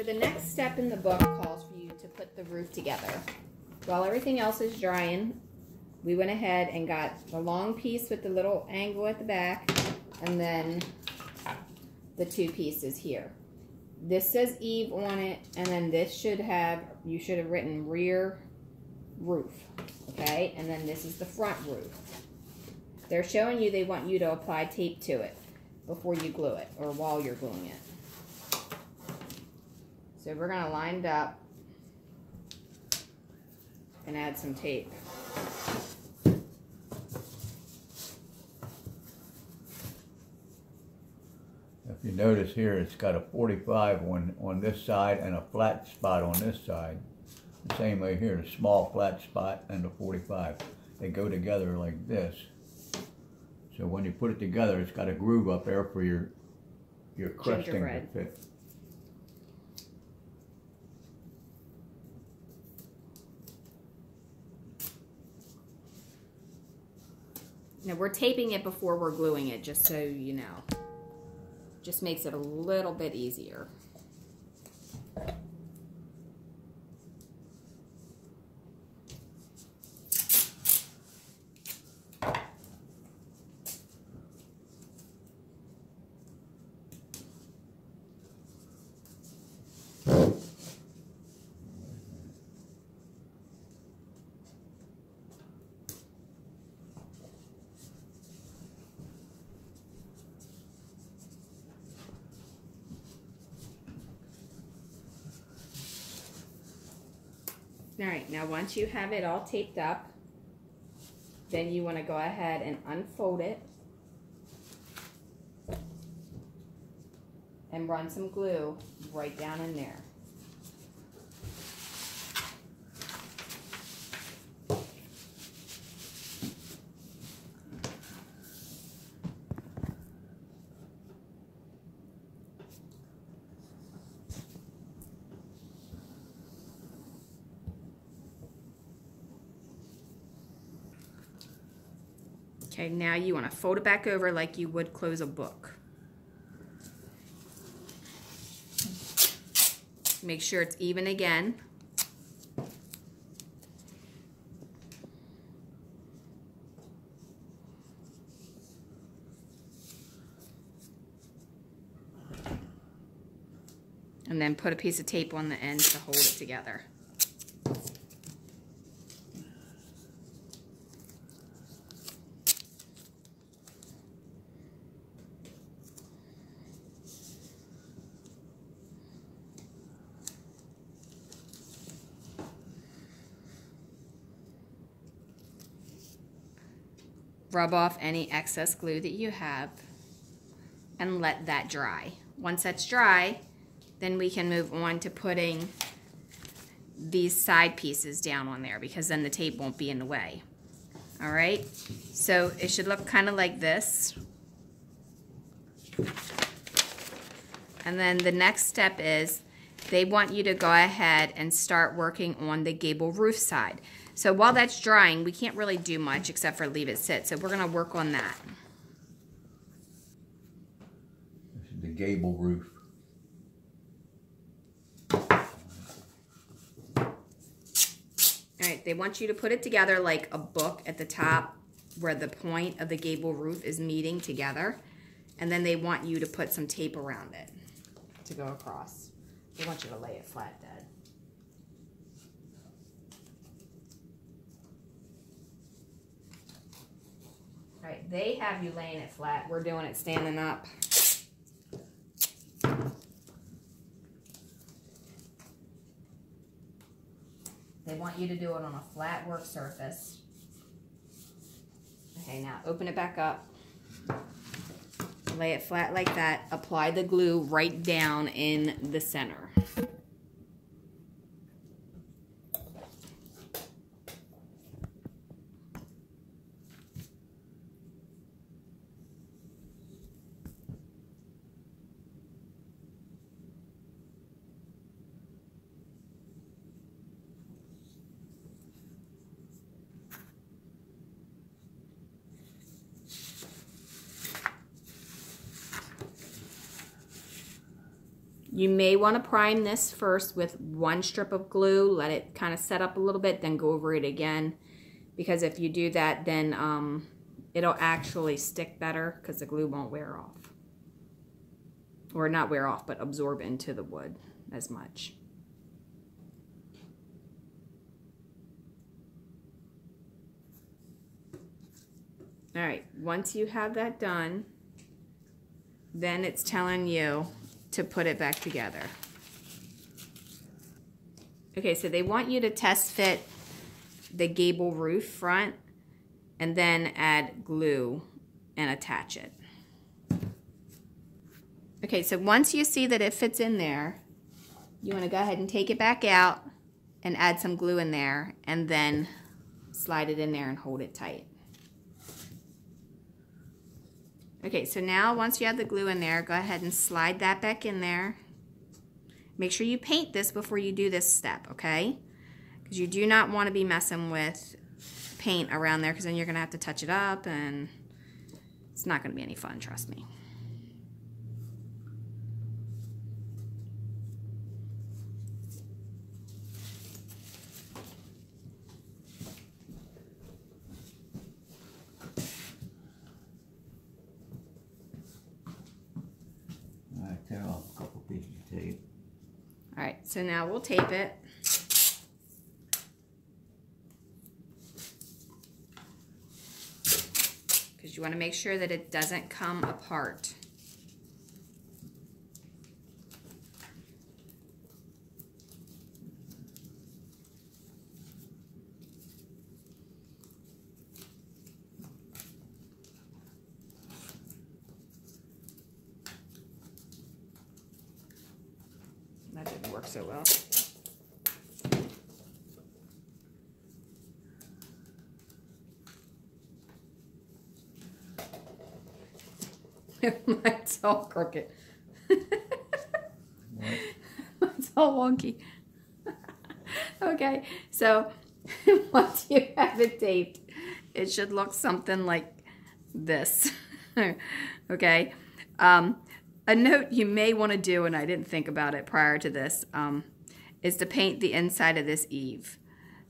The next step in the book calls for you to put the roof together. While everything else is drying, we went ahead and got the long piece with the little angle at the back and then the two pieces here. This says eave on it and then this should have, you should have written rear roof, okay? And then this is the front roof. They're showing you they want you to apply tape to it before you glue it or while you're gluing it. So we're gonna line it up and add some tape. If you notice here, it's got a forty-five on, on this side and a flat spot on this side. The same way here, a small flat spot and a forty-five. They go together like this. So when you put it together, it's got a groove up there for your, your cresting to fit. Now we're taping it before we're gluing it, just so you know. Just makes it a little bit easier. All right, now once you have it all taped up, then you want to go ahead and unfold it and run some glue right down in there. Okay, now you want to fold it back over like you would close a book. Make sure it's even again. And then put a piece of tape on the end to hold it together. Rub off any excess glue that you have and let that dry. Once that's dry, then we can move on to putting these side pieces down on there because then the tape won't be in the way. All right, so it should look kind of like this. And then the next step is they want you to go ahead and start working on the gable roof side. So while that's drying, we can't really do much except for leave it sit. So we're gonna work on that. This is the gable roof. All right, they want you to put it together like a book at the top where the point of the gable roof is meeting together. And then they want you to put some tape around it to go across. They want you to lay it flat dead. All right, they have you laying it flat. We're doing it standing up. They want you to do it on a flat work surface. Okay, now open it back up. Lay it flat like that. Apply the glue right down in the center. You may want to prime this first with one strip of glue, let it kind of set up a little bit, then go over it again. Because if you do that, then um, it'll actually stick better because the glue won't wear off. Or not wear off, but absorb into the wood as much. All right, once you have that done, then it's telling you to put it back together. Okay, so they want you to test fit the gable roof front and then add glue and attach it. Okay, so once you see that it fits in there, you want to go ahead and take it back out and add some glue in there and then slide it in there and hold it tight. Okay, so now once you have the glue in there, go ahead and slide that back in there. Make sure you paint this before you do this step, okay? Because you do not want to be messing with paint around there because then you're going to have to touch it up and it's not going to be any fun, trust me. So now we'll tape it. Because you want to make sure that it doesn't come apart. so well. Mine's all crooked. Mine's all wonky. okay, so once you have it taped, it should look something like this. okay. Um, a note you may want to do, and I didn't think about it prior to this, um, is to paint the inside of this eave.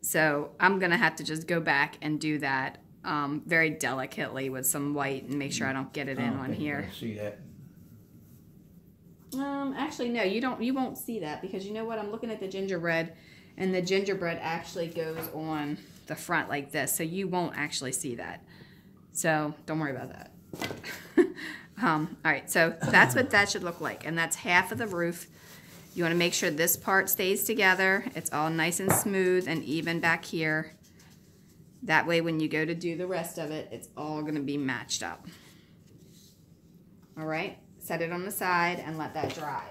So I'm going to have to just go back and do that um, very delicately with some white and make sure I don't get it in on here. See that? Um, actually, no, you don't. You won't see that because you know what? I'm looking at the gingerbread, and the gingerbread actually goes on the front like this, so you won't actually see that. So don't worry about that. Um, all right, so that's what that should look like, and that's half of the roof. You want to make sure this part stays together. It's all nice and smooth and even back here. That way when you go to do the rest of it, it's all going to be matched up. All right, set it on the side and let that dry.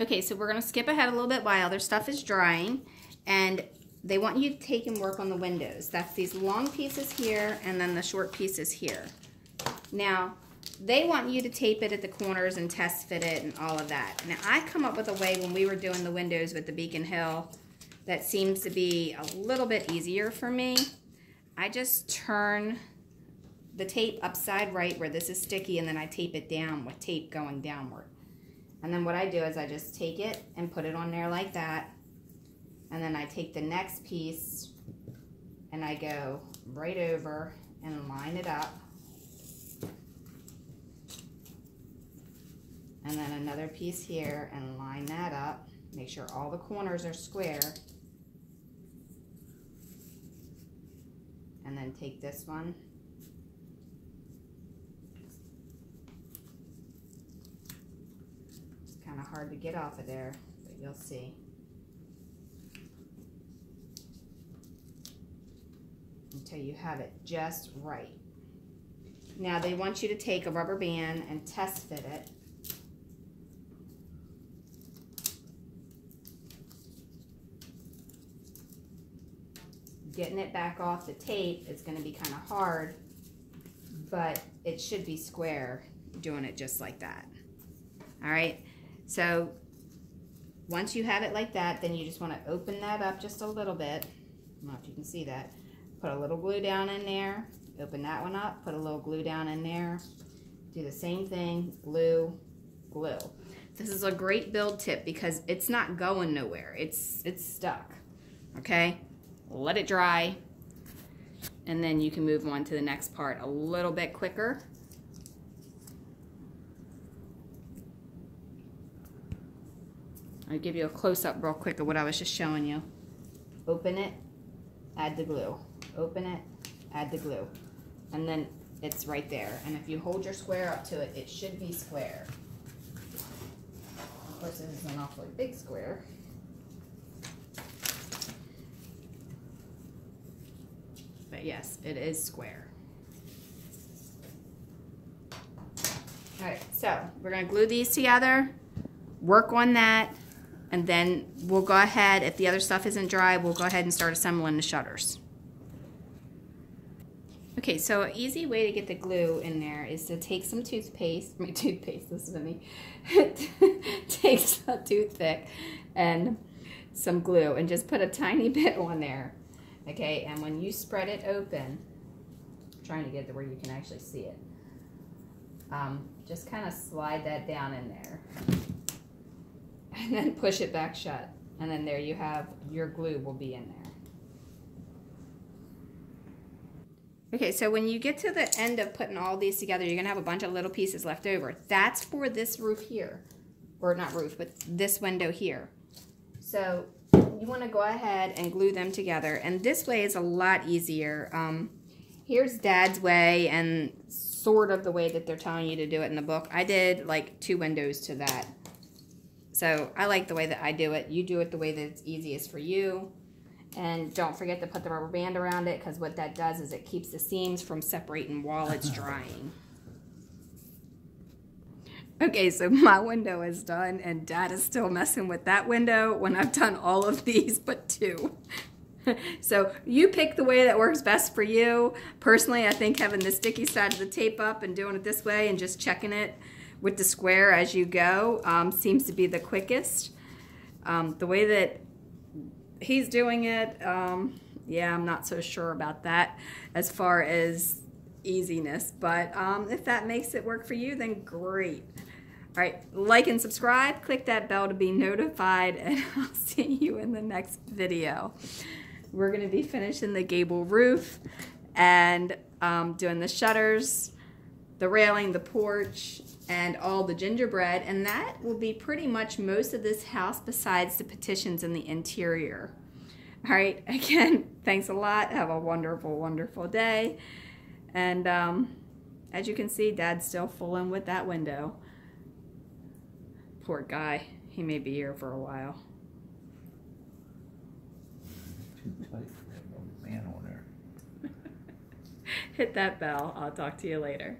Okay, so we're going to skip ahead a little bit while their stuff is drying. And they want you to take and work on the windows. That's these long pieces here and then the short pieces here. Now, they want you to tape it at the corners and test fit it and all of that. Now, I come up with a way when we were doing the windows with the Beacon Hill that seems to be a little bit easier for me. I just turn the tape upside right where this is sticky and then I tape it down with tape going downward. And then what I do is I just take it and put it on there like that and then I take the next piece and I go right over and line it up. And then another piece here and line that up. Make sure all the corners are square. Then take this one. It's kind of hard to get off of there, but you'll see. until you have it just right. Now they want you to take a rubber band and test fit it. Getting it back off the tape is going to be kind of hard, but it should be square doing it just like that. All right, so once you have it like that, then you just want to open that up just a little bit. I don't know if you can see that put a little glue down in there, open that one up, put a little glue down in there, do the same thing, glue, glue. This is a great build tip because it's not going nowhere. It's it's stuck. Okay? Let it dry. And then you can move on to the next part a little bit quicker. I'll give you a close-up real quick of what I was just showing you. Open it, add the glue. Open it, add the glue. And then it's right there. And if you hold your square up to it, it should be square. Of course, this is an awfully big square. But yes, it is square. Alright, so we're going to glue these together, work on that, and then we'll go ahead, if the other stuff isn't dry, we'll go ahead and start assembling the shutters. Okay, so an easy way to get the glue in there is to take some toothpaste, my toothpaste, listen to me, take some toothpick and some glue and just put a tiny bit on there, okay, and when you spread it open, I'm trying to get to where you can actually see it, um, just kind of slide that down in there and then push it back shut, and then there you have, your glue will be in there. Okay, so when you get to the end of putting all these together, you're gonna have a bunch of little pieces left over. That's for this roof here, or not roof, but this window here. So you wanna go ahead and glue them together, and this way is a lot easier. Um, here's dad's way, and sort of the way that they're telling you to do it in the book. I did like two windows to that. So I like the way that I do it. You do it the way that's easiest for you. And don't forget to put the rubber band around it because what that does is it keeps the seams from separating while it's drying. Okay, so my window is done and dad is still messing with that window when I've done all of these but two. so you pick the way that works best for you. Personally, I think having the sticky side of the tape up and doing it this way and just checking it with the square as you go um, seems to be the quickest. Um, the way that he's doing it, um, yeah, I'm not so sure about that as far as easiness. But um, if that makes it work for you, then great. All right, like and subscribe. Click that bell to be notified, and I'll see you in the next video. We're going to be finishing the gable roof and um, doing the shutters, the railing, the porch, and all the gingerbread, and that will be pretty much most of this house besides the petitions in the interior. All right, again, thanks a lot. Have a wonderful, wonderful day. And um, as you can see, Dad's still fooling with that window. Poor guy. He may be here for a while. Too tight for that man on there. Hit that bell. I'll talk to you later.